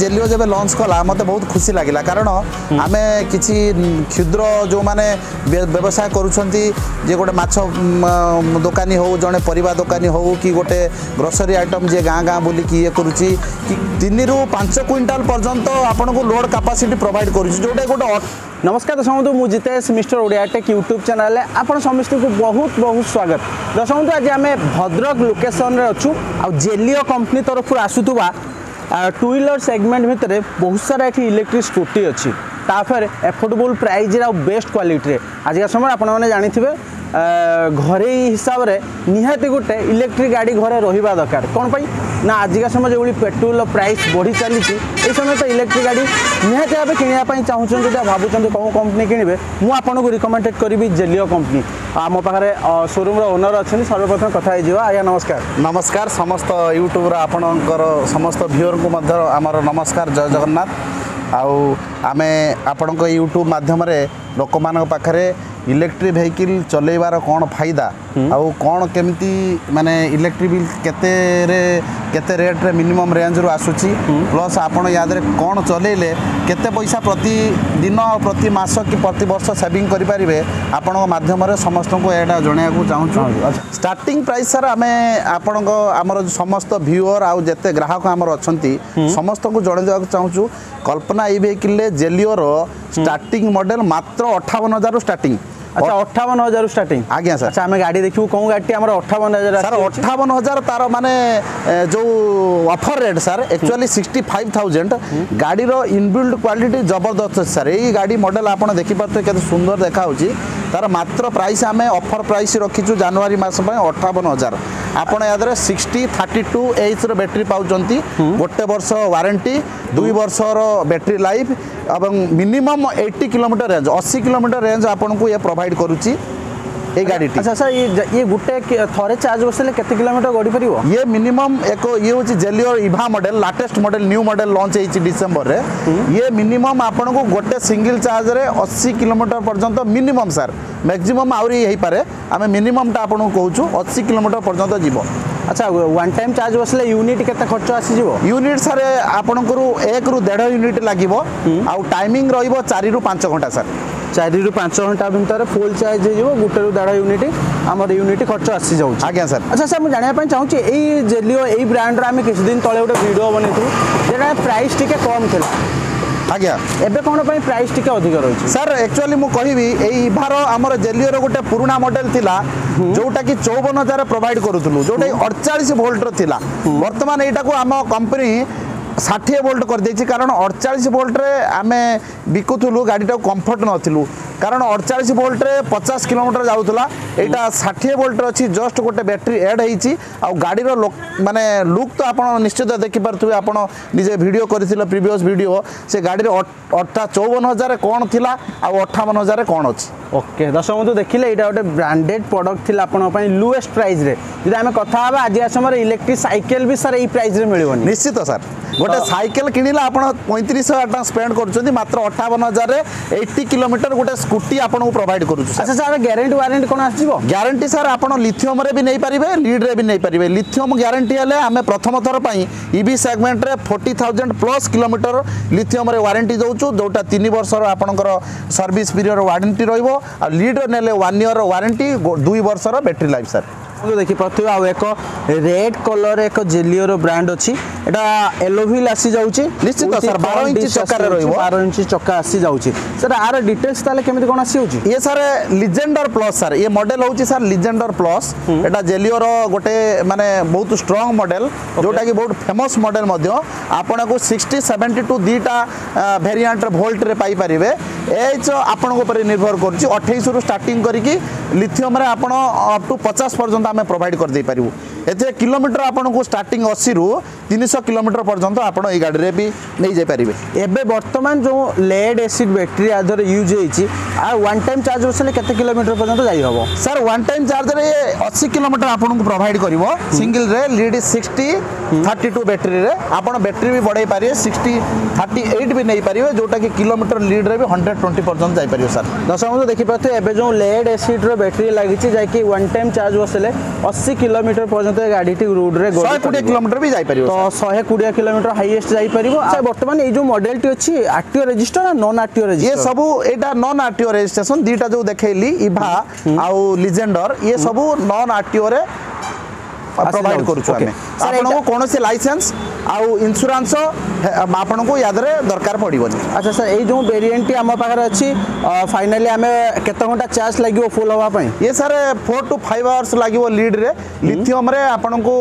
জেলিও যেবে লঞ্চ কলা মতো বহুত খুশি লাগিলা কারণ আমি কিছু ক্ষুদ্র যে ব্যবসায় করছেন যে গোটে মাছ দোকানী হোক জনে পরিবা দোকানী হোক কি গোটে গ্রোসরি আইটম যে গাঁ গাঁ বুলিকি ইয়ে করুচি তিন রু পাঁচ কুইন্টাল পর্যন্ত আপনার লোড ক্যাপাসিটি প্রোভাইড করুছি যেটা গোটে নমস্কার দর্শক বন্ধু মু Jitesh mister Odia tech YouTube ଚ୍ୟାନେଲ୍ରେ ଆପଣ ସମସ୍ତଙ୍କୁ ବହୁତ ବହୁତ ସ୍ୱାଗତ ଦର୍ଶକ ବନ୍ଧୁ ଆଜି ଆମେ ଭଦ୍ରକ ଲୋକେସନ୍ରେ ଅଛୁ ଆଉ ଜେଲିଓ କମ୍ପାନୀ ତରଫରୁ ଆସୁଥିବା ଟୁ ହ୍ୱିଲର୍ ସେଗମେଣ୍ଟ ଭିତରେ ବହୁତ ସାରା ଏଠି ଇଲେକ୍ଟ୍ରିକ୍ ସ୍କୁଟି ଅଛି ତା ଫେରେ ଏଫୋର୍ଡେବୁଲ୍ ପ୍ରାଇଜ୍ରେ ଆଉ ବେଷ୍ଟ କ୍ୱାଲିଟିରେ ଆଜିକା ସମୟରେ ଆପଣମାନେ ଜାଣିଥିବେ ଘରୋଇ ହିସାବରେ ନିହାତି ଗୋଟେ ଇଲେକ୍ଟ୍ରିକ୍ ଗାଡ଼ି ଘରେ ରହିବା ଦରକାର କ'ଣ ପାଇଁ ନା ଆଜିକା ସମୟ ଯେଉଁଭଳି ପେଟ୍ରୋଲର ପ୍ରାଇସ୍ ବଢ଼ି ଚାଲିଛି এই সময় ইলেকট্রিক গাড়ি নিহতি ভাবে কিনা চাহুছেন যদি ভাবুছেন কোন কোম্পানি কিনবে মু আপনার রিকমেন্ডেড করবি জেলিও কোম্পানি আম পাখে শোরুম্র ওনর অনেক সর্বপ্রথম কথা হয়ে যা আজ্ঞা নমস্কার নমস্কার সমস্ত ইউট্যুব্র আপনার সমস্ত ভিওরঙ্কু মধ্য আমার নমস্কার জয় জগন্নাথ আউ আমি আপনার ইউট্যুব মাধ্যমে ଲୋକମାନଙ୍କ ପାଖରେ ଇଲେକ୍ଟ୍ରିକ୍ ଭେହିକିଲ୍ ଚଲେଇବାର କ'ଣ ଫାଇଦା ଆଉ କ'ଣ କେମିତି ମାନେ ଇଲେକ୍ଟ୍ରିକ୍ ବିଲ୍ କେତେରେ କେତେ ରେଟ୍ରେ ମିନିମମ୍ ରେଞ୍ଜରୁ ଆସୁଛି ପ୍ଲସ୍ ଆପଣ ୟାଦରେ କ'ଣ ଚଲେଇଲେ କେତେ ପଇସା ପ୍ରତିଦିନ ଆଉ ପ୍ରତି ମାସ କି ପ୍ରତିବର୍ଷ ସେଭିଂ କରିପାରିବେ ଆପଣଙ୍କ ମାଧ୍ୟମରେ ସମସ୍ତଙ୍କୁ ଏଇଟା ଜଣାଇବାକୁ ଚାହୁଁଛୁ ଷ୍ଟାର୍ଟିଂ ପ୍ରାଇସ୍ ସାର୍ ଆମେ ଆପଣଙ୍କ ଆମର ସମସ୍ତ ଭିୱର୍ ଆଉ ଯେତେ ଗ୍ରାହକ ଆମର ଅଛନ୍ତି ସମସ୍ତଙ୍କୁ ଜଣାଇ ଦେବାକୁ ଚାହୁଁଛୁ କଳ୍ପନା ଏଇ ଭେହିକିଲ୍ରେ ଜେଲିଓର ଷ୍ଟାର୍ଟିଂ ମଡ଼େଲ୍ ମାତ୍ର ଅଠାବନ ହଜାରରୁ ଷ୍ଟାର୍ଟିଂ আচ্ছা অঠাবন হাজার স্টার্টিং আজ্ঞা স্যার আচ্ছা আমি গাড়ি দেখবু কোন গাড়িটি আমার অঠাবন হাজার স্যার অঠাবন হাজার তার মানে যে offer rate sir actually sixty five thousand গাড়ির ইনবিল্ড কোয়ালিটি জবরদস্ত স্যার এই গাড়ি মডেল আপনার দেখিপারে কত সুন্দর দেখা হচ্ছে তার মাত্র প্রাইস আমি অফর প্রাইস রখিছু জানুয়ারি মাস অঠাবন হাজার ଆପଣ ଏହାଦେହରେ ସିକ୍ସଟି ଥାର୍ଟି ଟୁ ଏଚ୍ର ବ୍ୟାଟେରୀ ପାଉଛନ୍ତି ଗୋଟେ ବର୍ଷ ୱାରେଣ୍ଟି ଦୁଇ ବର୍ଷର ବ୍ୟାଟେରୀ ଲାଇଫ୍ ଏବଂ ମିନିମମ୍ ଏଇଟି କିଲୋମିଟର ରେଞ୍ଜ ଅଶୀ କିଲୋମିଟର ରେଞ୍ଜ ଆପଣଙ୍କୁ ଏ ପ୍ରୋଭାଇଡ଼ କରୁଛି এই গাড়িটি আচ্ছা স্যার ইয়ে গোটে থরে চার্জ বসাইলে কেতে কিলোমিটার গড়ি পারিব ইয়ে মিনিমম এক ইয়ে হচ্ছে জেলিওর Eva model latest model new model launch হয়েছে ডিসেম্বরে ইয়ে মিনিমম আপনার গোটে সিঙ্গল চার্জরে অশী কিলোমিটার পর্যন্ত মিনিমম স্যার ম্যাক্সিমম আহরি হইপারে আমি মিনিমমটা আপনার কৌছু অশী কিলোমিটার পর্যন্ত যাব আচ্ছা ওয়ান টাইম চার্জ বসলে ইউনিট কেতে খরচ আসিযোগ ইউনিট স্যার আপনার এক রু দেড় ইউনিট লাগিব আউ টাইমিং রহব চারি রু পাঁচ ঘন্টা স্যার চারিরু ପାଞ୍ଚ ଘଣ୍ଟା ଭିତରେ ଫୁଲ୍ ଚାର୍ଜ ହେଇଯିବ ଗୋଟେରୁ ଦେଢ଼ ୟୁନିଟ୍ ଆମର ୟୁନିଟ୍ ଖର୍ଚ୍ଚ ଆସିଯାଉଛି ଆଜ୍ଞା ସାର୍ ଆଚ୍ଛା ସାର୍ ମୁଁ ଜାଣିବା ପାଇଁ ଚାହୁଁଛି ଏଇ ଜେଲିଓ ଏଇ ବ୍ରାଣ୍ଡର ଆମେ କିଛିଦିନ ତଳେ ଗୋଟେ ଭିଡ଼ିଓ ବନେଇଥିଲୁ ଯେଉଁଟା ପ୍ରାଇସ୍ ଟିକେ କମ୍ ଥିଲା ଆଜ୍ଞା ଏବେ କ'ଣ ପାଇଁ ପ୍ରାଇସ୍ ଟିକେ ଅଧିକ ରହିଛି ସାର୍ ଆକ୍ଚୁଆଲି ମୁଁ କହିବି ଏଇ ଇଭାର ଆମର ଜେଲିଓର ଗୋଟେ ପୁରୁଣା ମଡେଲ ଥିଲା ଯୋଉଟାକି ଚଉବନ ହଜାର ପ୍ରୋଭାଇଡ୍ କରୁଥିଲୁ ଯୋଉଟାକି ଅଡ଼ଚାଳିଶ ଭୋଲ୍ଟର ଥିଲା ବର୍ତ୍ତମାନ ଏଇଟାକୁ ଆମ କମ୍ପାନୀ ষাঠিয়ে ভোল্ট କରିଦେଇଛି କାରଣ ଅଡ଼ଚାଳିଶ ଭୋଲ୍ଟରେ ଆମେ ବିକୁଥିଲୁ ଗାଡ଼ିଟାକୁ କମ୍ଫର୍ଟ ନଥିଲୁ কারণ অড়চাশ ভোল্টরে পচাশ কিলোমিটার যাওয়া এইটা ষাঠিয়ে ভোল্টর অছি জস্ট গোটে ব্যাটেরি এড হয়েছি আড়ির লোক মানে লুক তো আপনার নিশ্চিত দেখিপারে আপনার নিজে ভিডিও করেছিল প্রিভিয়স ভিডিও সে গাড়ির অঠা চৌবন হাজার কম লা আঠাবন হাজার কম অকে দশ বন্ধু দেখলে এইটা গোটে ব্রাণ্ডেড প্রডক্ট লা আপনার লুয়েস্ট প্রাইসে যদি আমি কথা হবা আজ সময় ইলেকট্রিক সাইকেল বি স্যার এই প্রাইসে মিলব নিশ্চিত স্যার গোটে সাইকেল কিনলে আপনার পঁয়ত্রিশ হাজার টাকা স্পেন্ড করছেন মাত্র অঠাবন হাজার এইটি কিলোমিটার গোটে স্কুটি আপনার প্রোভাইড করুছু আচ্ছা স্যার গ্যারেন্টি ওয়ারেন্টি কোণ আসব গ্যারেন্টি স্যার আপনার লিথিয়মরে বি নেইপারে লিড্রে বি নেইপারে লিথিয়ম গ্যারেন্টি হলে আমি প্রথম থর পাই ইভি সেগমেন্টরে ফোর্টি থাউজেন্ড প্লস কিলোমিটর লিথিয়মরে ওয়ারেন্টি দেছু যেটা তিন বর্ষর আপনার সর্ভিস পিরিয়ড ওয়ারেন্টি রহব আর লিড্রে নেলে ওয়ান ইয়র ওয়ারেন্টি দুই বর্ষর ব্যাটেরি লাইফ স্যার দেখি প্রথমে আউ এক রেড কলর এক জেলিওর ব্রান্ড অছি এটা এলোভিল আসি যাচ্ছে নিশ্চিত স্যার বার ইঞ্চি চকার রহব বার ইঞ্চি চকা আসি যাচ্ছে স্যার আর ডিটেলস তাহলে কেমি কোণ আসি হচ্ছে ইয়ে স্যার লিজেন্ডর প্লস স্যার ইয়ে মডেল হচ্ছে স্যার লিজেন্ডর প্লস এটা জেলিওর গোটে মানে বহুত স্ট্রং মডেল যেটা কি বহুত ফেমস মডেল মধ্য আপনার সিক্সটি সেভেন্টি টু দুইটা ভেরিয়ান্টর ভোল্টরে পাইপারে এজ আপনার উপরে নির্ভর করছে অঠেইশ রু স্টার্টিং করি লিথিয়মরে আপনার অপ টু পচাশ পর্যন্ত आम प्रोभाइड करदेपर एथे किलोमीटर आपको स्टार्ट अशी रु तीन शह किलोमीटर पर्यटन आप गाड़ी भी नहीं जापर एवं बर्तमान जो लेड एसीड बैटेरी आधार यूज होन टाइम चार्ज बसले के कोमीटर पर्यटन जाइब सर वन टाइम चार्जर अशी किलोमीटर आपको प्रोभाइड कर single lead sixty thirty two battery आप बैटेरी भी बढ़े पारे सिक्सटी थर्टी एट भी नहीं पारे जोटा कि किलोमीटर लिड्रे भी हंड्रेड ट्वेंटी पर्यटन जापर सर दर्शक बंधु देखिपे जो लेड एसीड्र बैटेरी लगी जैकि वन टाइम चार्ज बसले অশী কিলোমিটর পর্যন্ত গাড়িটি রোডে শহে কোটি কিলোমিটর বি যাইপার তো শহে কোটি কিলোমিটর হাইয়েস্ট যাইপার বর্তমানে এই যে মডেলটি অছি আরটিও রেজিস্টার না নন আরটিও রেজিস্টার ইয়ে সবু এটা নন আরটিও রেজিস্ট্রেশন দুইটা যে দেখাইলি ইভা আউ লিজেন্ডর ইয়ে সবু নন আরটিও রে प्रोवाइड कर आमे आउ कोनोसे लाइसेंस आ इंश्योरेंस दरकार पडिवनी अच्छा सर ए जो वेरिएंट हम पाखर अछि फाइनली आमे केत घंटा चार्ज लगे फुल होवा ये sir four two five hours लगे लीड रे लिथियम hmm. रे आपनको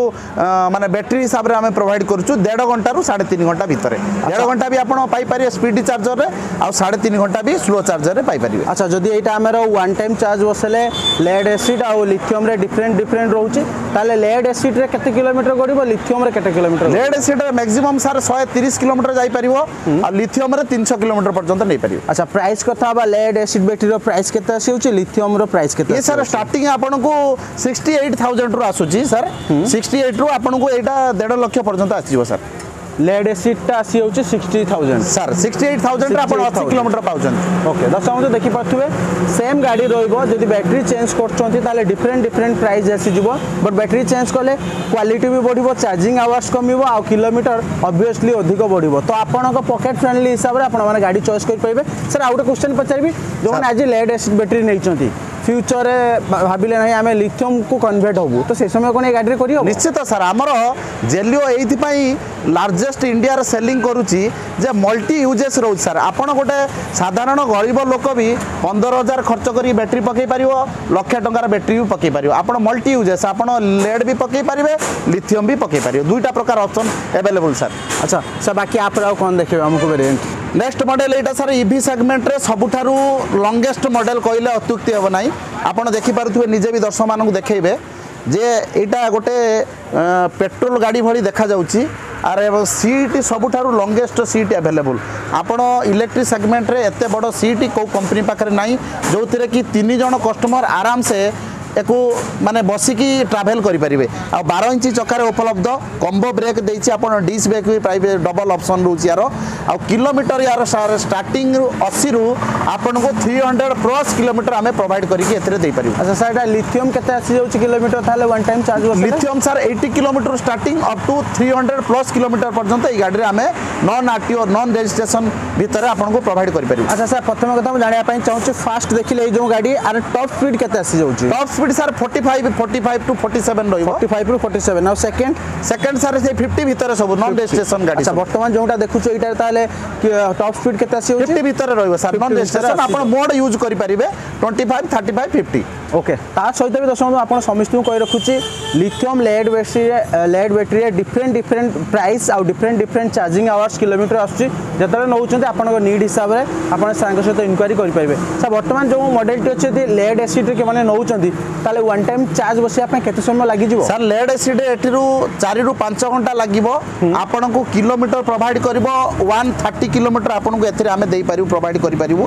माने बैटरी हिसाब से प्रोवाइड करूछु 1.5 घंटा साढ़े तीन घंटा भितर 1.5 अच्छा। घंटा भी आपन पारे स्पीड चार्जर रे आ तीन घंटा भी स्लो चार्जर रे अच्छा जदि एटा वन टाइम चार्ज बसले लेड एसीड आउ लिथियम डिफरेन्ट डिफरेन्ट डिफरेंट रहउछि लेड লেড এসিডে কেতে কিলোমিটার গড়িব লিথিয়ামরে কেতে কিলোমিটার লেড এসিডে ম্যাক্সিমাম স্যার 130 কিলোমিটার যাই পারিব আর লিথিয়ামরে 300 কিলোমিটার পর্যন্ত নেই পারিব আচ্ছা প্রাইস কথা বা লেড এসিড ব্যাটারির প্রাইস কেতে আসি হচ্ছে লিথিয়ামর প্রাইস কেতে এ স্যার স্টার্টিং আপনকু 68000 রু আসুচি স্যার 68 রু আপনকু এইটা 1.5 লক্ষ পর্যন্ত আসিব স্যার लेड एसीडटा आसी sixty thousand sir sixty eight thousand अशी किलोमीटर पाऊन ओके दर्शक बंधु देखिपे सेम गाडी रोजी बैटेरी चेंज कर डिफरेंट डिफरेंट प्राइस आसीज बट बैटेरी चेंज कले क्वालिटी भी बढ़ चार्जिंग आवर्स कम आ किलोमीटर अभीयसली अधिक बढ़ तो आपको पकेट फ्रेंडली हिसाब से आप गाड़ी चॉइस करेंगे सर आउ गोटे क्वेश्चन पचारि जो आज लेड एसीड बैटेरी नहीं ফ্ୟୁଚରରେ ଭାବିଲେ ନାହିଁ ଆମେ ଲିଥିୟମକୁ କନଭର୍ଟ ହେବୁ ତ ସେ ସମୟ କ'ଣ ଏ ଗାଡ଼ିରେ କରିବ ନିଶ୍ଚିତ ସାର୍ ଆମର ଜେଲିଓ ଏଇଥିପାଇଁ ଲାର୍ଜେଷ୍ଟ ଇଣ୍ଡିଆର ସେଲିଂ କରୁଛି ଯେ ମଲ୍ଟି ୟୁଜେସ୍ ରହୁଛି ସାର୍ ଆପଣ ଗୋଟେ ସାଧାରଣ ଗରିବ ଲୋକ ବି ପନ୍ଦର ହଜାର ଖର୍ଚ୍ଚ କରି ବ୍ୟାଟେରୀ ପକାଇ ପାରିବ ଲକ୍ଷେ ଟଙ୍କାର ବ୍ୟାଟେରୀ ବି ପକାଇ ପାରିବ ଆପଣ ମଲ୍ଟି ୟୁଜେସ୍ ଆପଣ ଲେଡ୍ ବି ପକାଇ ପାରିବେ ଲିଥିୟମ୍ ବି ପକାଇ ପାରିବେ ଦୁଇଟା ପ୍ରକାର ଅପସନ୍ ଆଭେଲେବୁଲ୍ ସାର୍ ଆଚ୍ଛା ସାର୍ ବାକି ଆପରେ ଆଉ କ'ଣ ଦେଖିବେ ଆମକୁ ଭେରିଏଣ୍ଟ নেক্সট মডেল এইটা স্যার ইভি সেগমেন্টরে সবুঠারু লঙ্গেস্ট মডেল কহিলে অত্যুক্তি হব না আপনার দেখিপারে নিজে বি দর্শক মানুষ দেখাইবে যে এটা গোটে পেট্রোল গাড়ি ভি দেখা যাচ্ছে আর সিট সবুঠার লঙ্গেস্ট সিট আভেলেবল আপনার ইলেকট্রি সেগমেন্টরে এত বড় সিট কেউ কোম্পানি পাখে নাই যে তিন জন কষ্টমর আরামসে একু মানে বসিকি ট্রাভেল করিপারে আবার ইঞ্চ চকার উপলব্ধ কম্বো ব্রেক দিয়েছি আপনার ডিস ব্রেক বি পাইবে ডবল অপসন রয়েছে ইয়ার আলোমিটর ইয়ার স্টার্টিং অশী রু আপনার থ্রি হন্ড্রেড প্লস কিলোমিটর আমি প্রোভাইড করি এতে দিয়ে পারি আচ্ছা স্যার এটা লিথিয়ম কেতে আসি যাচ্ছে কিলোমিটর তাহলে one time charge lithium sir eighty kilometre starting up to three hundred plus kilometre পর্যন্ত এই গাড়ি আমি নন আরটিও নন রেজিস্ট্রেসন ভিতরে আপনার প্রোভাইড করে পারি আচ্ছা স্যার প্রথম কথা জাঁয়া চাহুছি ফাস্ট দেখলে এই যে গাড়ি আর টপ স্পিড কেতে আসি যাচ্ছে top speed speed sir forty five forty five to forty seven রহিব forty five to forty seven ଆଉ সেকেন্ড সেকেন্ড স্যার সেই ফিফটি ভিতরে সব নন রেজিস্ট্রেশন গাড়ি আচ্ছা বর্তমান যেটা দেখুছ এইটার তাহলে টপ স্পিড কেতে আসি ফিফটি ভিতরে রহিব স্যার নন রেজিস্ট্রেশন আপনার মোড ইউজ করে পারিবে twenty five thirty five fifty okay ତା ସହିତ ବି ଦର୍ଶକ ବନ୍ଧୁ ଆପଣ ସମସ୍ତଙ୍କୁ କହି ରଖୁଛି ଲିଥିୟମ୍ ଲେଡ୍ ବ୍ୟାଟେରୀରେ ଲେଡ୍ ବ୍ୟାଟେରୀରେ ଡିଫରେଣ୍ଟ ଡିଫରେଣ୍ଟ ପ୍ରାଇସ୍ ଆଉ different different charging hours kilometre ଆସୁଛି ଯେତେବେଳେ ନେଉଛନ୍ତି ଆପଣଙ୍କ ନିଡ୍ ହିସାବରେ ଆପଣ ସାର୍ଙ୍କ ସହିତ ଇନକ୍ୱାରି କରିପାରିବେ ସାର୍ ବର୍ତ୍ତମାନ ଯେଉଁ ମଡେଲଟି ଅଛି ଯଦି ଲେଡ୍ ଏସିଡ଼୍ରେ କେଉଁମାନେ ନେଉଛନ୍ତି ତାହେଲେ ୱାନ୍ ଟାଇମ୍ ଚାର୍ଜ ବସିବା ପାଇଁ କେତେ ସମୟ ଲାଗିଯିବ ସାର୍ ଲେଡ୍ ଏସିଡ଼୍ ଏଠିରୁ ଚାରିରୁ ପାଞ୍ଚ ଘଣ୍ଟା ଲାଗିବ ଆପଣଙ୍କୁ କିଲୋମିଟର ପ୍ରୋଭାଇଡ଼ କରିବ ୱାନ୍ ଥାର୍ଟି କିଲୋମିଟର ଆପଣଙ୍କୁ ଏଥିରେ ଆମେ ଦେଇପାରିବୁ ପ୍ରୋଭାଇଡ଼ କରିପାରିବୁ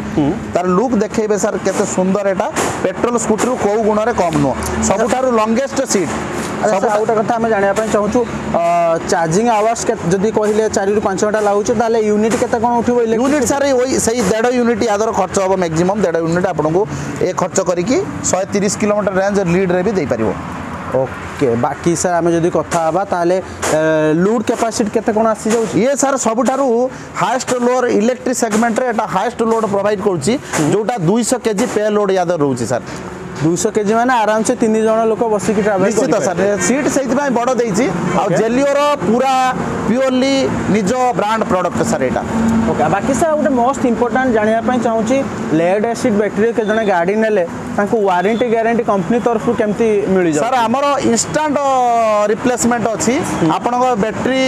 ତାର ଲୁକ୍ ଦେଖେଇବେ ସାର୍ କେତେ ସୁନ୍ଦର ଏଇଟା ପେଟ୍ରୋଲ ସ୍କୁଟର रु कौ गुण से कम नुह सब लंगेस्ट सीट सब क्या जानापी चाहूँ चार्जिंग आवर्स जी कहे चारु पांच घंटा लगे यूनिट के यूनिट सारे से देढ़ यूनिट या खर्च हम मैक्सीम देढ़ यूनिट आपको ये खर्च करके शहे तीस किलोमीटर रेज लिड्रे भी पार ओके बाकी सर आम जब कथा तेल लुड कैपासीट के कौन आसी जाऊँ ये सर सब highest lower electric segment highest load provide करोटा दुई के जी पे लोड याद रोचे सर দুইশো কেজি মানে ଆରାମସେ ତିନି ଜଣ ଲୋକ ବସିକି ଟ୍ରାଭେଲ ନିଶ୍ଚିତ ସାର୍ ସିଟ୍ ସେଇଥିପାଇଁ ବଡ଼ ଦେଇଛି ଆଉ ଜେଲିଓର ପୁରା ପିଓରଲି ନିଜ ବ୍ରାଣ୍ଡ ପ୍ରଡ଼କ୍ଟ ସାର୍ ଏଇଟା ପକା ବାକି ସାର୍ ଗୋଟେ ମୋଷ୍ଟ ଇମ୍ପୋର୍ଟାଣ୍ଟ ଜାଣିବା ପାଇଁ ଚାହୁଁଛି ଲେଡ୍ ଆସିଡ୍ ବ୍ୟାଟେରୀ ଜଣେ ଗାଡ଼ି ନେଲେ ତାଙ୍କୁ ୱାରେଣ୍ଟି ଗ୍ୟାରେଣ୍ଟି କମ୍ପାନୀ ତରଫରୁ କେମିତି ମିଳିଯିବ ସାର୍ ଆମର ଇନଷ୍ଟାଣ୍ଟ ରିପ୍ଲେସମେଣ୍ଟ ଅଛି ଆପଣଙ୍କ ବ୍ୟାଟେରୀ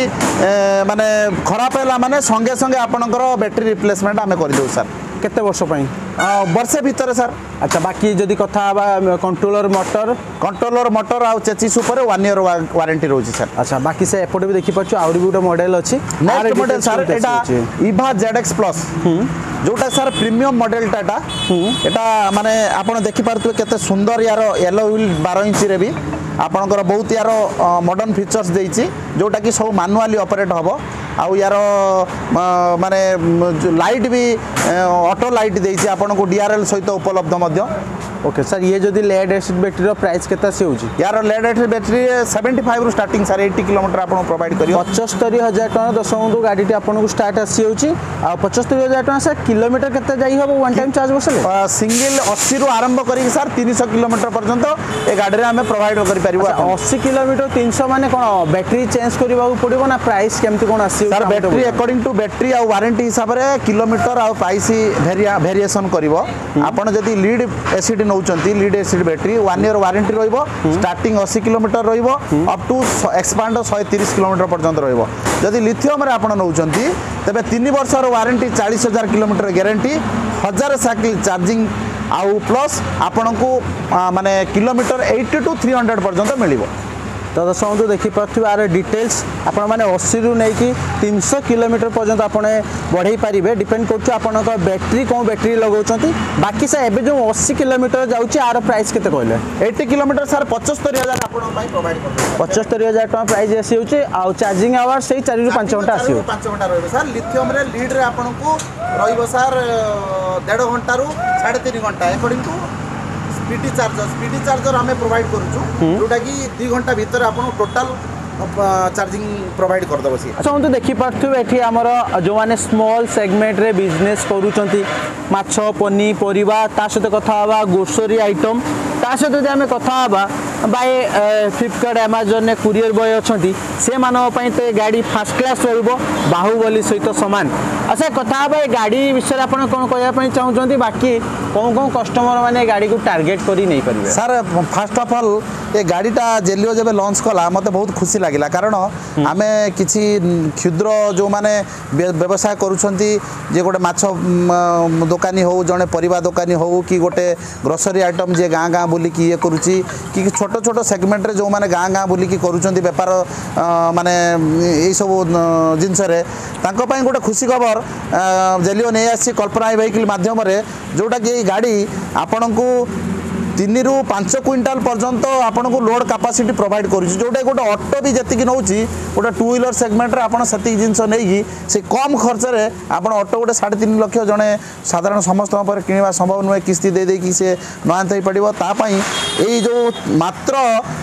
ମାନେ ଖରାପ ହେଲା ମାନେ ସଙ୍ଗେ ସଙ୍ଗେ ଆପଣଙ୍କର ବ୍ୟାଟେରୀ ରିପ୍ଲେସମେଣ୍ଟ ଆମେ କରିଦେଉ ସାର୍ କେତେ ବର୍ଷ ପାଇଁ ବର୍ଷେ ଭିତରେ ସାର୍ ଆଚ୍ଛା ବାକି ଯଦି କଥା ହେବା କଣ୍ଟ୍ରୋଲର ମଟର କଣ୍ଟ୍ରୋଲର ମଟର ଆଉ ଚେଚିସ୍ ଉପରେ ୱାନ୍ ଇୟର ୱାରେଣ୍ଟି ରହୁଛି ସାର୍ ଆଚ୍ଛା ବାକି ସେ ଏପଟେ ବି ଦେଖିପାରୁଛୁ ଆହୁରି ବି ଗୋଟେ ମଡେଲ ଅଛି ମଡେଲ ସାର୍ ଏଇଟା ଇଭା জেড এক্স প্লস ଯେଉଁଟା ସାର୍ ପ୍ରିମିୟମ୍ ମଡ଼େଲଟାଟା ଏଟା ମାନେ ଆପଣ ଦେଖିପାରୁଥିବେ କେତେ ସୁନ୍ଦର ୟାର ୟେଲୋ ହ୍ୱିଲ୍ ବାର ଇଞ୍ଚରେ ବି ଆପଣଙ୍କର ବହୁତ ୟାର ମଡ଼ର୍ଣ୍ଣ ଫିଚର୍ସ ଦେଇଛି ଯେଉଁଟାକି ସବୁ ମାନୁଆଲି ଅପରେଟ୍ ହେବ ଆଉ ୟାର ମାନେ ଲାଇଟ୍ ବି ଅଟୋ ଲାଇଟ୍ ଦେଇଛି ଆପଣଙ୍କୁ ଡିଆର୍ଏଲ୍ ସହିତ ଉପଲବ୍ଧ ମଧ୍ୟ ओके सर ये जदि लेड एसिड बैटेरी प्राइस केता से होची यार लेड एसिड बैटेरी 75 रु स्टार्टिंग सर 80 किलोमीटर आपन प्रोवाइड करियो 75000 टका दसवंतु गाडीटी आपन स्टार्ट आसी होची आ 75000 टका सर किलोमीटर केता जाई हबो वन टाइम चार्ज बसले सिंगल 80 रु आरंभ करी सर 300 किलोमीटर पर्यंत ए गाडी रे हमें प्रोवाइड करि परिबो 80 किलोमीटर 300 माने कोन बैटरी चेंज करिबा पडिबो ना प्राइस केमती कोन आसी sir battery according to battery uh warranty हिसाब रे किलोमीटर आ प्राइस भेरिएशन करिवो आपन जदि लीड एसिड नौ lead acid battery one year warranty रोज स्टार्टिंग अशी किलोमीटर रोज अप टू एक्सपाण शहे तीस किलोमीटर पर्यटन रोज लिथियम आप तेज तीन वर्ष वारंटी चालीस हजार किलोमीटर ग्यारंटी हजार सैकल चार्जिंग आउ प्लस आपण को मानने kilometre eighty to three hundred पर्यटन मिले ତ ଦର୍ଶକନ୍ତୁ ଦେଖିପାରୁଥିବେ ଆର ଡିଟେଲ୍ସ ଆପଣମାନେ ଅଶୀରୁ ନେଇକି ତିନିଶହ କିଲୋମିଟର ପର୍ଯ୍ୟନ୍ତ ଆପଣ ବଢ଼େଇ ପାରିବେ ଡିପେଣ୍ଡ କରୁଛୁ ଆପଣଙ୍କ ବ୍ୟାଟେରୀ କେଉଁ ବ୍ୟାଟେରୀ ଲଗାଉଛନ୍ତି ବାକି ସାର୍ ଏବେ ଯେଉଁ ଅଶୀ କିଲୋମିଟର ଯାଉଛି ଆର ପ୍ରାଇସ୍ କେତେ କହିଲେ ଏଇଟି କିଲୋମିଟର ସାର୍ ପଞ୍ଚସ୍ତରୀ ହଜାର ଆପଣଙ୍କ ପାଇଁ ପ୍ରୋଭାଇଡ଼ ପଞ୍ଚସ୍ତରୀ ହଜାର ଟଙ୍କା ପ୍ରାଇସ୍ ଆସିଯାଉଛି ଆଉ ଚାର୍ଜିଂ ଆୱାର ସେଇ ଚାରିରୁ ପାଞ୍ଚ ଘଣ୍ଟା ଆସିବ ପାଞ୍ଚ ଘଣ୍ଟା ରହିବ ସାର୍ ଲିଥିୟମରେ ଲିଡ଼୍ରେ ଆପଣଙ୍କୁ ରହିବ ସାର୍ ଦେଢ଼ ଘଣ୍ଟାରୁ ସାଢ଼େ ତିନି ଘଣ୍ଟା according to speed charger speed charger आम प्रोभाइड करुचु जोटा कि दी घंटा भितर आप टोटाल ଚାର୍ଜିଂ ପ୍ରୋଭାଇଡ଼ କରିଦେବ ସିଏ ଆସନ୍ତୁ ଦେଖିପାରୁଥିବେ ଏଠି ଆମର ଯେଉଁମାନେ ସ୍ମଲ୍ ସେଗମେଣ୍ଟରେ ବିଜନେସ୍ କରୁଛନ୍ତି ମାଛ ପନିପରିବା ତା ସହିତ କଥା ହେବା ଗ୍ରୋସରୀ ଆଇଟମ୍ ତା ସହିତ ଯଦି ଆମେ କଥା ହେବା ବାଏ ଫ୍ଲିପକାର୍ଟ ଆମାଜନରେ କୋରିଅର ବୟ ଅଛନ୍ତି ସେମାନଙ୍କ ପାଇଁ ତ ଏ ଗାଡ଼ି ଫାର୍ଷ୍ଟ କ୍ଲାସ୍ ରହିବ ବାହୁବଲି ସହିତ ସମାନ ଆଚ୍ଛା କଥା ହେବା ଏ ଗାଡ଼ି ବିଷୟରେ ଆପଣ କ'ଣ କହିବା ପାଇଁ ଚାହୁଁଛନ୍ତି ବାକି କେଉଁ କେଉଁ କଷ୍ଟମରମାନେ ଏ ଗାଡ଼ିକୁ ଟାର୍ଗେଟ୍ କରି ନେଇପାରିବେ ସାର୍ ଫାର୍ଷ୍ଟ ଅଫ୍ ଅଲ୍ ଏ ଗାଡ଼ିଟା ଜେଲିଓ ଯେବେ ଲଞ୍ଚ କଲା ମୋତେ ବହୁତ ଖୁସି ଲାଗିଲା କାରଣ ଆମେ କିଛି କ୍ଷୁଦ୍ର ଯେଉଁମାନେ ବ୍ୟବସାୟ କରୁଛନ୍ତି ଯେ ଗୋଟେ ମାଛ ଦୋକାନୀ ହେଉ ଜଣେ ପରିବା ଦୋକାନୀ ହେଉ କି ଗୋଟେ ଗ୍ରୋସରୀ ଆଇଟମ୍ ଯିଏ ଗାଁ ଗାଁ ବୁଲିକି ଇଏ କରୁଛି କି ଛୋଟ ছোট ছোট সেগমেন্টে যে গাঁ গাঁ বুলি করছেন বেপার মানে এইসব জিনিসের তাঁপা গোটে খুশি খবর জেলিও নিয়ে আসছি কল্পনা এই ভাইকিল মাধ্যমে যেটা কি এই গাড়ি আপনার তিনিরু পাঁচ কুইন্টাল পর্যন্ত আপনার লোড কাপাসিটি প্রোভাইড করছি যেটা গোটে অটো বি যেত নেছি গোটে টু হুইলর সেগমেন্টরে আপনার সেত জিনিস নেই সে কম খরচরে আপনার অটো গোটে সাড়ে তিন লক্ষ জনে সাধারণ সমস্ত উপরে কিনবা সম্ভব নুহে কিস্তি দিয়ে সে নয়ান্ত হয়েপার তাপাই এই যে মাত্র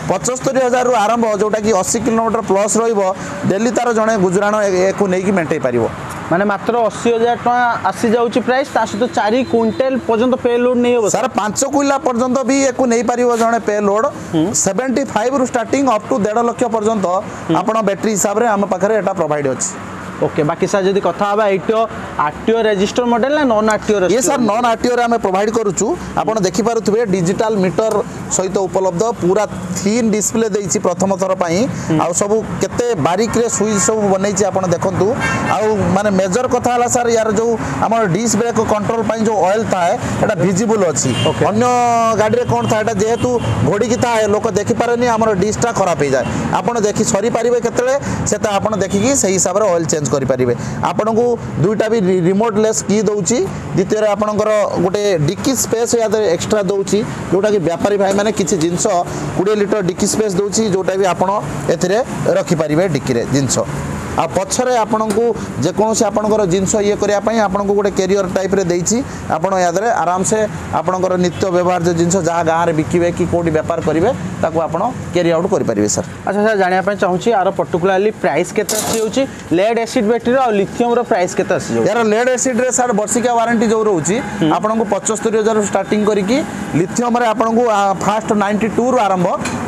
পঁচস্তরি হাজার আরম্ভ যেটা কি অশী কিলোমিটার প্লস রহব ডেলি তার জনে গুজরাণ একু নেই মেটাই পারিব মানে মাত্র অশী হাজার টাকা আসি যাচ্ছে প্রাইস তা সহ চারি কুইন্টাল পর্যন্ত পে লোড নেই হব স্যার পাঁচ কুইলা পর্যন্ত ବି ୟାକୁ ନେଇପାରିବ ଜଣେ ପେ ଲୋଡ୍ ସେଭେଣ୍ଟି ଫାଇଭରୁ ଷ୍ଟାର୍ଟିଂ ଅପ୍ ଟୁ ଦେଢ଼ ଲକ୍ଷ ପର୍ଯ୍ୟନ୍ତ ଆପଣ ବ୍ୟାଟେରୀ ହିସାବରେ ଆମ ପାଖରେ ଏଇଟା ପ୍ରୋଭାଇଡ୍ ଅଛି ओके बाकी सर जदि कथा हवा आरटीओ रजिस्टर मॉडल ना नॉन आरटीओ ये सर नॉन आरटीओ रे हमें प्रोवाइड करूछु आपण देखि पारुथिबे डिजिटल मीटर सहित उपलब्ध पूरा थीन डिस्प्ले देइछि प्रथम थर पई आ सब केते बारीक रे स्विच सब बनैछि आपण देखंतु आ माने मेजर कथा हला सर यार जो हमर डिश ब्रेक कंट्रोल पई जो ऑयल थाए एटा विजिबल अछि अन्य गाड़ी रे कोन था एटा जेहेतु घोड़ी की थाए लोक देखि पारेनी हमर डिशटा खराब हो जाए आपण देखि सरी पारिबे केतले सेता आपण देखि कि सही हिसाब रे ऑयल चेंज ୟୁଜ୍ କରିପାରିବେ ଆପଣଙ୍କୁ ଦୁଇଟା ବି ରିମୋଟ୍ ଲେସ୍ କି ଦେଉଛି ଦ୍ୱିତୀୟରେ ଆପଣଙ୍କର ଗୋଟେ ଡିକି ସ୍ପେସ୍ ଏହାଦେହରେ ଏକ୍ସଟ୍ରା ଦେଉଛି ଯେଉଁଟାକି ବ୍ୟାପାରୀ ଭାଇମାନେ କିଛି ଜିନିଷ କୋଡ଼ିଏ ଲିଟର ଡିକି ସ୍ପେସ୍ ଦେଉଛି ଯେଉଁଟା ବି ଆପଣ ଏଥିରେ ରଖିପାରିବେ ଡିକିରେ ଜିନିଷ ଆଉ ପଛରେ ଆପଣଙ୍କୁ ଯେକୌଣସି ଆପଣଙ୍କର ଜିନିଷ ଇଏ କରିବା ପାଇଁ ଆପଣଙ୍କୁ ଗୋଟେ କ୍ୟାରିୟର ଟାଇପ୍ରେ ଦେଇଛି ଆପଣ ଏହାଦେହରେ ଆରାମସେ ଆପଣଙ୍କର ନିତ୍ୟ ବ୍ୟବହାର୍ଯ୍ୟ ଜିନିଷ ଯାହା ଗାଁରେ ବିକିବେ କି କେଉଁଠି ବେପାର କରିବେ ତାକୁ ଆପଣ କ୍ୟାରି ଆଉଟ୍ କରିପାରିବେ ସାର୍ ଆଚ୍ଛା ସାର୍ ଜାଣିବା ପାଇଁ ଚାହୁଁଛି ଆର ପର୍ଟିକୁଲାରଲି ପ୍ରାଇସ୍ କେତେ ଆସିଯାଉଛି ଲେଡ୍ ଏସିଡ୍ ବ୍ୟାଟେରୀର ଆଉ ଲିଥିୟମ୍ର ପ୍ରାଇସ୍ କେତେ ଆସିଯାଉଛି ଏହାର ଲେଡ୍ ଏସିଡ୍ରେ ସାର୍ ବର୍ଷିକିଆ ୱାରେଣ୍ଟି ଯେଉଁ ରହୁଛି ଆପଣଙ୍କୁ ପଞ୍ଚସ୍ତରୀ ହଜାରରୁ ଷ୍ଟାର୍ଟିଂ କରିକି ଲିଥିୟମ୍ରେ ଆପଣଙ୍କୁ ଫାଷ୍ଟ ନାଇଣ୍ଟି ଟୁରୁ ଆରମ୍ଭ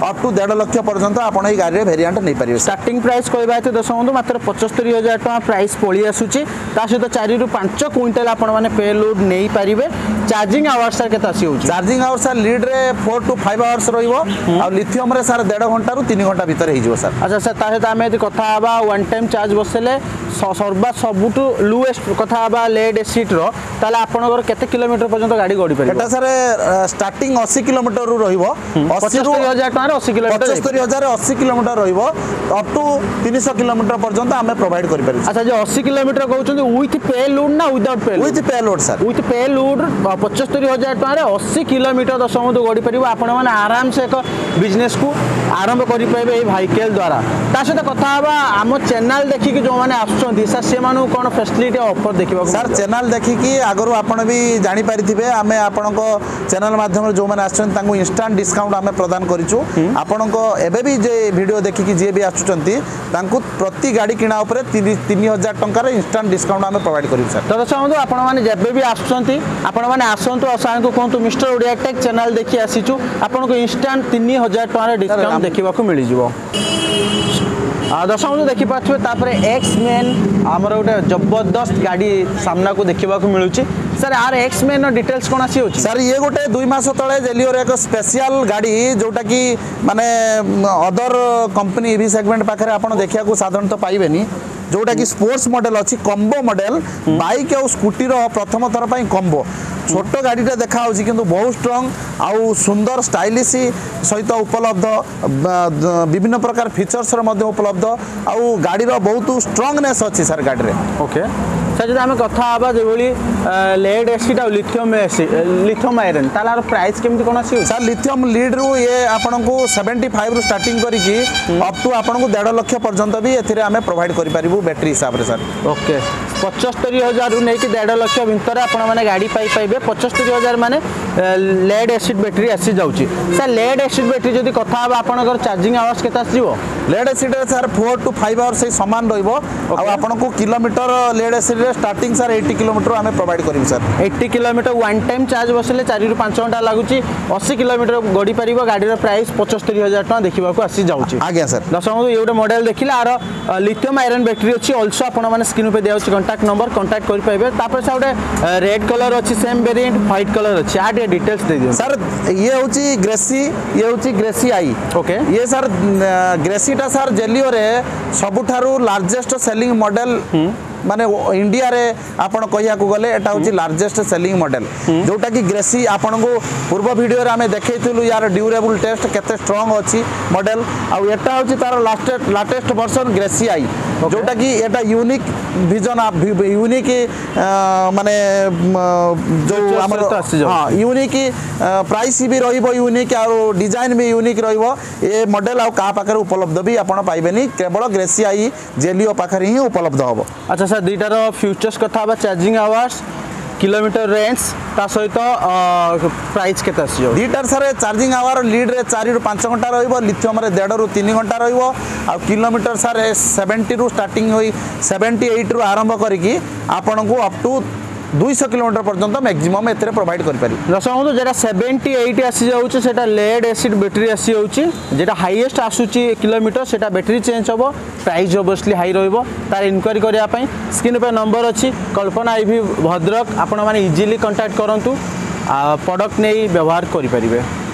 ଅପ୍ ଟୁ ଦେଢ଼ ଲକ୍ଷ ପର୍ଯ୍ୟନ୍ତ ଆପଣ ଏଇ ଗାଡ଼ିରେ ଭେରିଆଣ୍ଟ ନେଇପାରିବେ ଷ୍ଟାର୍ଟିଂ ପ୍ରାଇସ୍ କହିବା ହେତୁ ଦର୍ଶକଙ୍କୁ ମାତ୍ର ପଞ୍ଚସ୍ତରୀ ହଜାର ଟଙ୍କା ପ୍ରାଇସ୍ ପଳେଇ ଆସୁଛି ତା ସହିତ ଚାରିରୁ ପାଞ୍ଚ କୁଇଣ୍ଟାଲ ଆପଣମାନେ ପେ ଲୋଡ୍ ନେଇପାରିବେ ଚାର୍ଜିଂ ଆୱାର ସାର୍ କେତେ ଆସିଯାଉଛି ଚାର୍ଜିଂ ଆୱାର ସାର୍ ଲିଡ୍ରେ ଫୋର୍ ଟୁ ଫାଇଭ୍ ଆୱାର୍ସ ରହିବ ଆଉ ଲିଥିୟମ୍ରେ ସାର୍ ଦେଢ଼ ଘଣ୍ଟାରୁ ତିନି ଘଣ୍ଟା ଭିତରେ ହେଇଯିବ ସାର୍ ଆଚ୍ଛା ସାର୍ ତା ସହିତ ଆମେ ଯଦି କଥା ହେବା ୱାନ୍ ଟାଇମ୍ ଚାର୍ଜ ବସେଇଲେ ସର୍ବା ସବୁଠୁ ଲୁଏଷ୍ଟ କଥା ହେବା ଲେଡ୍ ଏସିଟ୍ର ତାହେଲେ ଆପଣଙ୍କର କେତେ କିଲୋମିଟର ପର୍ଯ୍ୟନ୍ତ ଗାଡ଼ି ଗଡ଼ିପାରିବ ଏଟା ସାର୍ ଷ୍ଟାର୍ଟିଂ ଅଶୀ କିଲୋମିଟରରୁ ରହିବ ପଞ୍ଚସ୍ତରୀ ହଜାର ଟଙ୍କାରେ ଅଶୀ କିଲୋମିଟର ପଞ୍ଚସ୍ତରୀ ହଜାର ଅଶୀ କିଲୋମିଟର ରହିବ ଅପ୍ ଟୁ ତିନିଶହ କିଲୋମିଟର ପର୍ଯ୍ୟନ୍ତ ପର୍ଯ୍ୟନ୍ତ ଆମେ ପ୍ରୋଭାଇଡ୍ କରିପାରିବୁ ଆଚ୍ଛା ଯେ ଅଶୀ କିଲୋମିଟର କହୁଛନ୍ତି ୱିଥ୍ ପେ ଲୁଡ୍ ନା without pay with payload sir with payload ପଞ୍ଚସ୍ତରୀ ହଜାର ଟଙ୍କାରେ ଅଶୀ କିଲୋମିଟର ଦଶମନ୍ତୁ ଗଢ଼ିପାରିବ ଆପଣମାନେ ଆରାମସେ ଏକ ବିଜନେସ୍କୁ ଆରମ୍ଭ କରିପାରିବେ ଏହି ଭାଇକେଲ୍ ଦ୍ୱାରା ତା ସହିତ କଥା ହେବା ଆମ ଚ୍ୟାନେଲ୍ ଦେଖିକି ଯେଉଁମାନେ ଆସୁଛନ୍ତି ସାର୍ ସେମାନଙ୍କୁ କ'ଣ ଫ୍ୟାସିଲିଟି ଅଫର୍ ଦେଖିବାକୁ ସାର୍ ଚ୍ୟାନେଲ୍ ଦେଖିକି ଆଗରୁ ଆପଣ ବି ଜାଣିପାରିଥିବେ ଆମେ ଆପଣଙ୍କ ଚ୍ୟାନେଲ୍ ମାଧ୍ୟମରେ ଯେଉଁମାନେ ଆସୁଛନ୍ତି ତାଙ୍କୁ ଇନଷ୍ଟାଣ୍ଟ ଡିସ୍କାଉଣ୍ଟ ଆମେ ପ୍ରଦାନ କରିଛୁ ଆପଣଙ୍କ ଏବେ ବି ଯେ ଭିଡ଼ିଓ ଦେଖିକି ଯିଏ ବି ଆସୁଛନ୍ତି ତାଙ୍କୁ ପ୍ରତି ଗାଡ଼ି କିଣା ଉପରେ ତିନି ହଜାର ଟଙ୍କାର ଇନଷ୍ଟାଣ୍ଟ ଡିସ୍କାଉଣ୍ଟ ଆମେ ପ୍ରୋଭାଇଡ଼ କରିବୁ ସାର୍ ତ ଶୁଣନ୍ତୁ ଆପଣମାନେ ଯେବେ ବି ଆସୁଛନ୍ତି ଆପଣମାନେ ଆସନ୍ତୁ ଆଉ ସାର୍ଙ୍କୁ କୁହନ୍ତୁ ମିଷ୍ଟର ଓଡ଼ିଆ ଟେକ୍ ଚ୍ୟାନେଲ୍ ଦେଖି ଆସିଛୁ ଆପଣଙ୍କୁ ଇନଷ୍ଟାଣ୍ଟ ତିନି ହଜାର ଟଙ୍କାର ଡିସ୍କାଉଣ୍ଟ देखा मिलज दर्शक बंधु देखिपे तापर एक्स मेन आमर गोटे जबरदस्त गाड़ी सामना को देखा मिलूँ sir R X main details कौन आसी सर ये गोटे दुई मस तले जेलिओर एक स्पेशल गाड़ी जोटा कि माने अदर कंपनी भी सेगमेंट पाखे आप देखा साधारण तो पाइबे ଯେଉଁଟା କି ସ୍ପୋର୍ଟସ ମଡେଲ ଅଛି କମ୍ବୋ ମଡେଲ ବାଇକ୍ ଆଉ ସ୍କୁଟିର ପ୍ରଥମ ଥର ପାଇଁ କମ୍ବୋ ଛୋଟ ଗାଡ଼ିଟା ଦେଖାହେଉଛି କିନ୍ତୁ ବହୁତ ଷ୍ଟ୍ରଙ୍ଗ ଆଉ ସୁନ୍ଦର ଷ୍ଟାଇଲିସ ସହିତ ଉପଲବ୍ଧ ବିଭିନ୍ନ ପ୍ରକାର ଫିଚର୍ସର ମଧ୍ୟ ଉପଲବ୍ଧ ଆଉ ଗାଡ଼ିର ବହୁତ ଷ୍ଟ୍ରଙ୍ଗନେସ୍ ଅଛି ସାର୍ ଗାଡ଼ିରେ ଓକେ ସାର୍ ଯଦି ଆମେ କଥା ହେବା ଯେଭଳି ଲେଡ୍ ଏସି ଆଉ ଲିଥିୟମ୍ ଏସି ଲିଥିୟମ୍ ଆଇରନ୍ ତାହେଲେ ଆର ପ୍ରାଇସ୍ କେମିତି କ'ଣ ଆସିବ ସାର୍ ଲିଥିୟମ୍ ଲିଡ୍ରୁ ଇଏ ଆପଣଙ୍କୁ ସେଭେଣ୍ଟି ଫାଇଭ୍ରୁ ଷ୍ଟାର୍ଟିଂ କରିକି ଅପ୍ ଟୁ ଆପଣଙ୍କୁ ଦେଢ଼ ଲକ୍ଷ ପର୍ଯ୍ୟନ୍ତ ବି ଏଥିରେ ଆମେ ପ୍ରୋଭାଇଡ଼ କରିପାରିବୁ ବ୍ୟାଟେରୀ ହିସାବରେ ସାର୍ ଓକେ ପଞ୍ଚସ୍ତରୀ ହଜାରରୁ ନେଇକି ଦେଢ଼ ଲକ୍ଷ ଭିତରେ ଆପଣମାନେ ଗାଡ଼ି ପାଇପାରିବେ ପଚସ୍ତରି ହଜାର ମାନେ ଲେଡ୍ ଏସିଡ୍ ବ୍ୟାଟେରୀ ଆସିଯାଉଛି ସାର୍ ଲେଡ୍ ଏସିଡ୍ ବ୍ୟାଟେରୀ ଯଦି କଥା ହେବା ଆପଣଙ୍କର ଚାର୍ଜିଂ ଆୱାର୍ସ କେତେ ଆସିଯିବ lead ଏସିଡ଼୍ରେ sir four to five hours ସେଇ ସମାନ ରହିବ ଆଉ ଆପଣଙ୍କୁ କିଲୋମିଟର ଲେଡ୍ ଏସିଡ୍ ରେ ଷ୍ଟାର୍ଟିଂ ସାର୍ ଏଇଟି କିଲୋମିଟର ଆମେ ପ୍ରୋଭାଇଡ଼ କରିବୁ sir eighty kilometre one time charge ବସିଲେ ଚାରିରୁ ପାଞ୍ଚ ଘଣ୍ଟା ଲାଗୁଛି ଅଶୀ କିଲୋମିଟର ଗଡ଼ି ପାରିବ ଗାଡ଼ିର ପ୍ରାଇସ୍ ପଞ୍ଚସ୍ତରୀ ହଜାର ଟଙ୍କା ଦେଖବାକୁ ଆସିଯାଉଛି ଆଜ୍ଞା ସାର୍ ଦର୍ଶକଙ୍କୁ ଏଇ ଗୋଟେ ମଡ଼େଲ ଦେଖିଲେ ଆର ଲିଥିୟମ୍ ଆଇରନ୍ ବ୍ୟାଟେରୀ ଅଛି ଅଲସୋ ଆପଣମାନେ ସ୍କ୍ରିନ୍ ଉପରେ ଦିଆହେଉଛି କଣ୍ଟାକ୍ଟ ନମ୍ବର କଣ୍ଟାକ୍ଟ କରିପାରିବେ ତାପରେ ସାର୍ ଗୋଟେ ରେଡ୍ କଲର୍ ଅଛି ସେମ୍ ଭେରିଏଣ୍ଟ ହ୍ୱାଇଟ୍ କଲର୍ ଅଛି ଆ ଟିକେ ଡିଟେଲ୍ସ ଦେଇଦିଅନ୍ତୁ ସାର୍ ଇଏ ହେଉଛି ଗ୍ରେସି ଇଏ ହେଉଛି ଗ୍ରେସି ଆଇ ଓକେ ଇଏ ସାର୍ ଗ୍ରେସିଟା ସାର୍ ଜେଲିଓରେ ସବୁଠାରୁ ଲାର୍ଜେଷ୍ଟ ସେଲିଂ ମଡ଼େଲ ମାନେ ଇଣ୍ଡିଆରେ ଆପଣ କହିବାକୁ ଗଲେ ଏଇଟା ହେଉଛି ଲାର୍ଜେଷ୍ଟ ସେଲିଂ ମଡେଲ ଯେଉଁଟାକି ଗ୍ରେସି ଆପଣଙ୍କୁ ପୂର୍ବ ଭିଡ଼ିଓରେ ଆମେ ଦେଖେଇଥିଲୁ ୟାର ଡ୍ୟୁରେବୁଲ୍ ଟେଷ୍ଟ କେତେ ଷ୍ଟ୍ରଙ୍ଗ ଅଛି ମଡେଲ ଆଉ ଏଟା ହେଉଛି ତାର ଲାଟେଷ୍ଟ ଭର୍ସନ୍ ଗ୍ରେସି ଆଇ ଯେଉଁଟାକି ଏଇଟା ୟୁନିକ୍ ଭିଜନ୍ ୟୁନିକ୍ ମାନେ ଯେଉଁ ଆମର ୟୁନିକ୍ ପ୍ରାଇସ୍ ବି ରହିବ ୟୁନିକ୍ ଆଉ ଡିଜାଇନ୍ ବି ୟୁନିକ୍ ରହିବ ଏ ମଡେଲ୍ ଆଉ କାହା ପାଖରେ ଉପଲବ୍ଧ ବି ଆପଣ ପାଇବେନି କେବଳ ଗ୍ରେସିଆଇ ଜେଲିଓ ପାଖରେ ହିଁ ଉପଲବ୍ଧ ହେବ ଆଚ୍ଛା ସାର୍ ଦୁଇଟାର ଫ୍ୟୁଚର୍ସ କଥା ହେବା ଚାର୍ଜିଂ ଆୱାର୍ସ କିଲୋମିଟର ରେଞ୍ଜ ତା ସହିତ ପ୍ରାଇସ୍ କେତେ ଆସିବ ଦୁଇ ଟାର୍ସରେ ଚାର୍ଜିଂ ଆୱାର ଲିଡ଼ରେ ଚାରିରୁ ପାଞ୍ଚ ଘଣ୍ଟା ରହିବ ଲିଥିୟମରେ ଦେଢ଼ରୁ ତିନି ଘଣ୍ଟା ରହିବ ଆଉ କିଲୋମିଟର ସାର୍ ସେଭେଣ୍ଟିରୁ ଷ୍ଟାର୍ଟିଂ ହୋଇ ସେଭେଣ୍ଟି ଏଇଟ୍ରୁ ଆରମ୍ଭ କରିକି ଆପଣଙ୍କୁ ଅପ୍ ଟୁ ଦୁଇଶହ କିଲୋମିଟର পর্যন্ত ମ୍ୟାକ୍ସିମମ୍ ଏଥିରେ প্রোভাইড করে পারি দর্শক যেটা সেভেন্টি এইট আসি যাচ্ছে সেটা লেড এসিড ব্যাটেরি আসি যাচ্ছে যেটা হাইয়েস্ট আসুচি কিলোমিটর সেটা ব্যাটেরি চেঞ্জ হব প্রাইস অবভিয়সলি হাই রহব তার ইনকোয়ারি করা স্ক্রিন উপরে নম্বর অছি কল্পনা আইভি ভদ্রক আপনার ইজিলি কন্টাক্ট করতু প্রডক্ট নিয়ে ব্যবহার করে